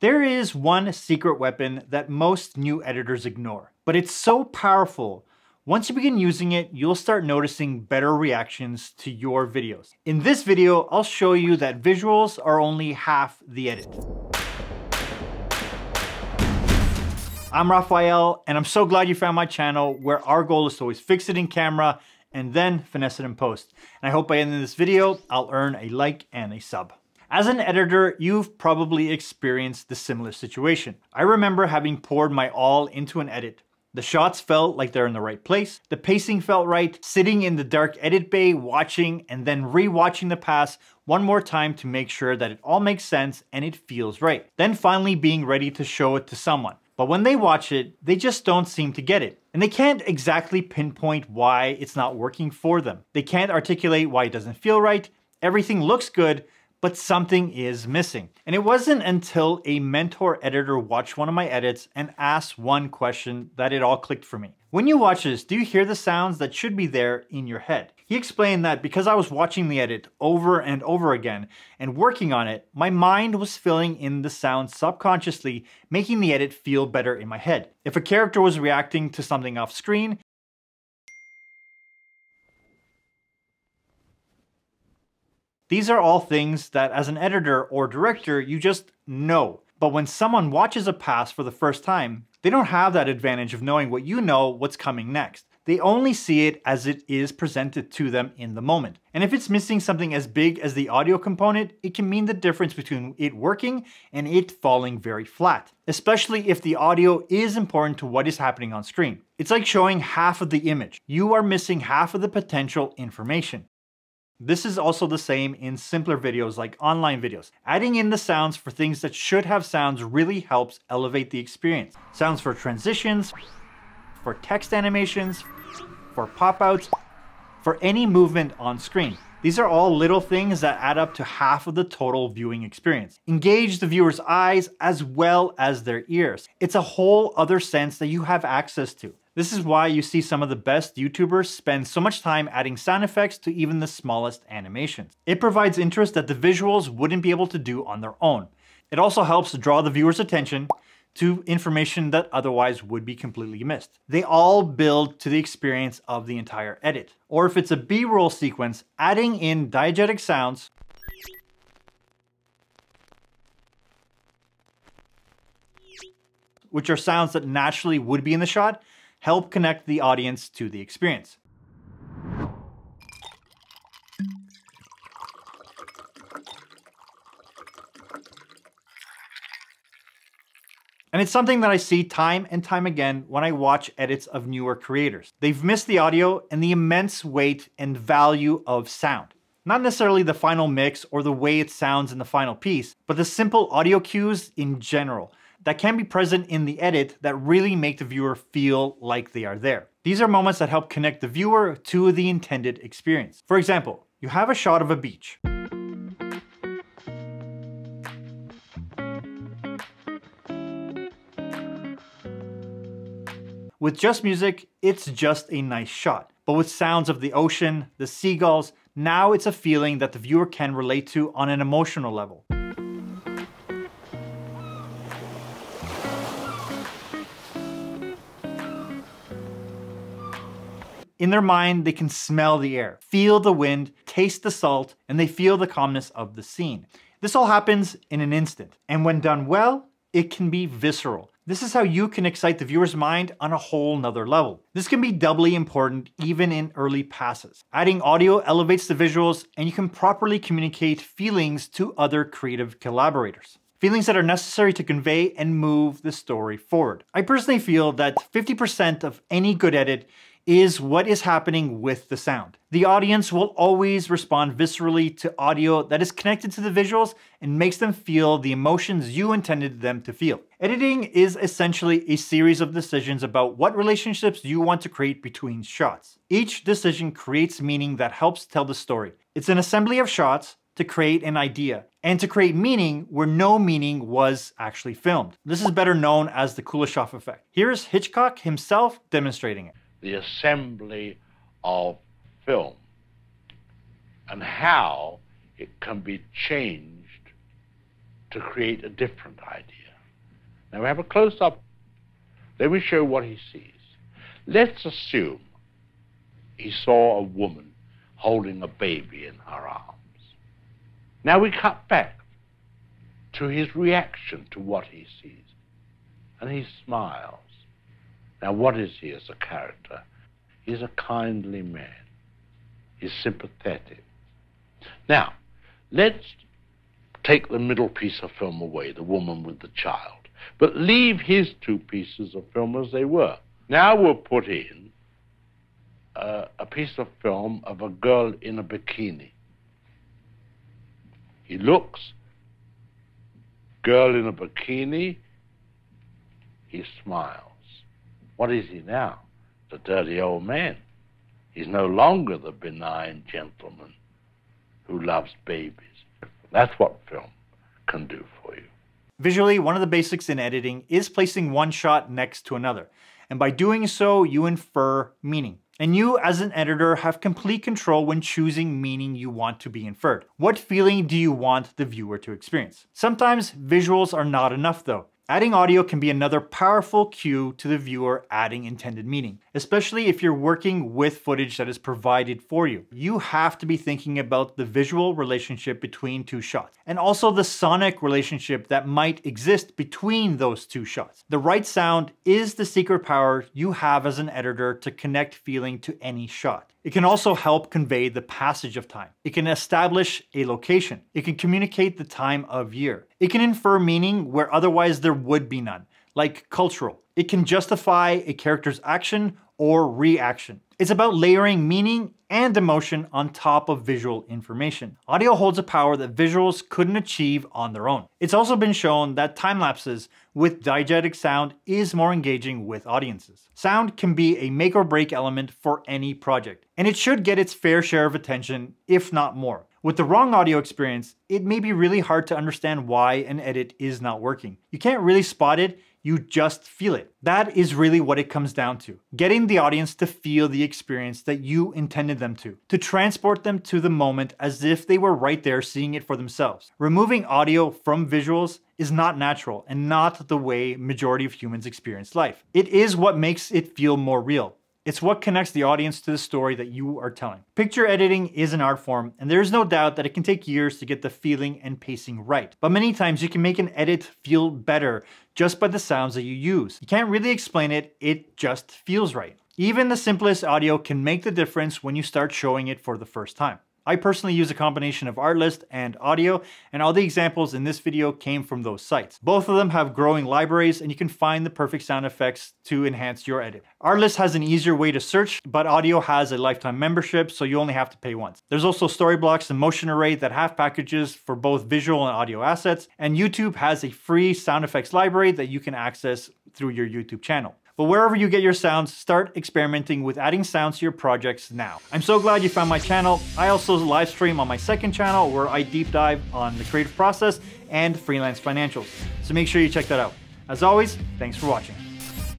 There is one secret weapon that most new editors ignore, but it's so powerful once you begin using it, you'll start noticing better reactions to your videos. In this video, I'll show you that visuals are only half the edit. I'm Rafael, and I'm so glad you found my channel where our goal is to always fix it in camera and then finesse it in post. And I hope by the end of this video, I'll earn a like and a sub. As an editor, you've probably experienced the similar situation. I remember having poured my all into an edit, the shots felt like they're in the right place. The pacing felt right. Sitting in the dark edit bay, watching and then re-watching the pass one more time to make sure that it all makes sense and it feels right. Then finally being ready to show it to someone. But when they watch it, they just don't seem to get it. And they can't exactly pinpoint why it's not working for them. They can't articulate why it doesn't feel right. Everything looks good, but something is missing. And it wasn't until a mentor editor watched one of my edits and asked one question that it all clicked for me. When you watch this, do you hear the sounds that should be there in your head? He explained that because I was watching the edit over and over again and working on it, my mind was filling in the sounds subconsciously, making the edit feel better in my head. If a character was reacting to something off screen, These are all things that as an editor or director, you just know. But when someone watches a pass for the first time, they don't have that advantage of knowing what you know what's coming next. They only see it as it is presented to them in the moment. And if it's missing something as big as the audio component, it can mean the difference between it working and it falling very flat, especially if the audio is important to what is happening on screen. It's like showing half of the image. You are missing half of the potential information. This is also the same in simpler videos like online videos. Adding in the sounds for things that should have sounds really helps elevate the experience. Sounds for transitions, for text animations, for pop-outs, for any movement on screen. These are all little things that add up to half of the total viewing experience. Engage the viewer's eyes as well as their ears. It's a whole other sense that you have access to. This is why you see some of the best YouTubers spend so much time adding sound effects to even the smallest animations. It provides interest that the visuals wouldn't be able to do on their own. It also helps draw the viewer's attention to information that otherwise would be completely missed. They all build to the experience of the entire edit. Or if it's a B-roll sequence, adding in diegetic sounds which are sounds that naturally would be in the shot, help connect the audience to the experience. And it's something that I see time and time again when I watch edits of newer creators. They've missed the audio and the immense weight and value of sound. Not necessarily the final mix or the way it sounds in the final piece, but the simple audio cues in general that can be present in the edit that really make the viewer feel like they are there. These are moments that help connect the viewer to the intended experience. For example, you have a shot of a beach. With just music, it's just a nice shot. But with sounds of the ocean, the seagulls, now it's a feeling that the viewer can relate to on an emotional level. In their mind, they can smell the air, feel the wind, taste the salt, and they feel the calmness of the scene. This all happens in an instant. And when done well, it can be visceral. This is how you can excite the viewer's mind on a whole nother level. This can be doubly important even in early passes. Adding audio elevates the visuals and you can properly communicate feelings to other creative collaborators feelings that are necessary to convey and move the story forward. I personally feel that 50% of any good edit is what is happening with the sound. The audience will always respond viscerally to audio that is connected to the visuals and makes them feel the emotions you intended them to feel. Editing is essentially a series of decisions about what relationships you want to create between shots. Each decision creates meaning that helps tell the story. It's an assembly of shots to create an idea and to create meaning where no meaning was actually filmed. This is better known as the Kuleshov effect. Here's Hitchcock himself demonstrating it the assembly of film and how it can be changed to create a different idea. Now we have a close up. Then we show what he sees. Let's assume he saw a woman holding a baby in her arms. Now we cut back to his reaction to what he sees. And he smiles. Now, what is he as a character? He's a kindly man. He's sympathetic. Now, let's take the middle piece of film away, the woman with the child, but leave his two pieces of film as they were. Now we'll put in uh, a piece of film of a girl in a bikini. He looks, girl in a bikini, he smiles. What is he now? The dirty old man. He's no longer the benign gentleman who loves babies. That's what film can do for you. Visually, one of the basics in editing is placing one shot next to another. And by doing so, you infer meaning. And you, as an editor, have complete control when choosing meaning you want to be inferred. What feeling do you want the viewer to experience? Sometimes visuals are not enough though. Adding audio can be another powerful cue to the viewer adding intended meaning, especially if you're working with footage that is provided for you. You have to be thinking about the visual relationship between two shots, and also the sonic relationship that might exist between those two shots. The right sound is the secret power you have as an editor to connect feeling to any shot. It can also help convey the passage of time. It can establish a location. It can communicate the time of year. It can infer meaning where otherwise there would be none, like cultural. It can justify a character's action or reaction. It's about layering meaning and emotion on top of visual information. Audio holds a power that visuals couldn't achieve on their own. It's also been shown that time lapses with diegetic sound is more engaging with audiences. Sound can be a make or break element for any project, and it should get its fair share of attention, if not more. With the wrong audio experience, it may be really hard to understand why an edit is not working. You can't really spot it you just feel it. That is really what it comes down to. Getting the audience to feel the experience that you intended them to, to transport them to the moment as if they were right there seeing it for themselves. Removing audio from visuals is not natural and not the way majority of humans experience life. It is what makes it feel more real. It's what connects the audience to the story that you are telling. Picture editing is an art form, and there is no doubt that it can take years to get the feeling and pacing right. But many times you can make an edit feel better just by the sounds that you use. You can't really explain it, it just feels right. Even the simplest audio can make the difference when you start showing it for the first time. I personally use a combination of Artlist and Audiio, and all the examples in this video came from those sites. Both of them have growing libraries, and you can find the perfect sound effects to enhance your edit. Artlist has an easier way to search, but Audiio has a lifetime membership, so you only have to pay once. There's also Storyblocks and Motion Array that have packages for both visual and audio assets, and YouTube has a free sound effects library that you can access through your YouTube channel. But wherever you get your sounds, start experimenting with adding sounds to your projects now. I'm so glad you found my channel. I also live stream on my second channel where I deep dive on the creative process and freelance financials. So make sure you check that out. As always, thanks for watching.